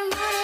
bottom, bottom.